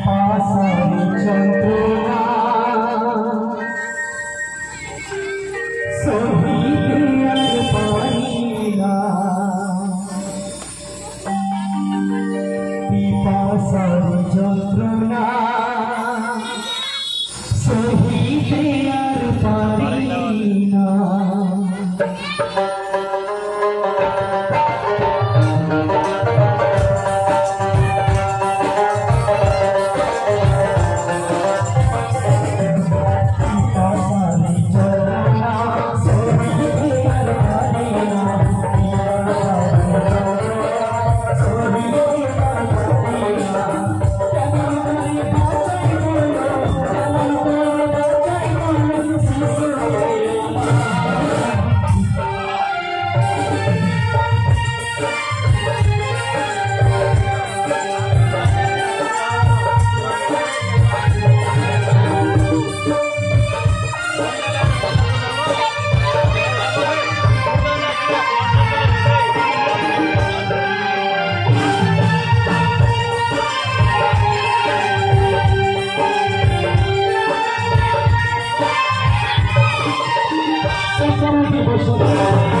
পিপাসায় যন্ত্রণা সহিতে Sekarang di Bosokan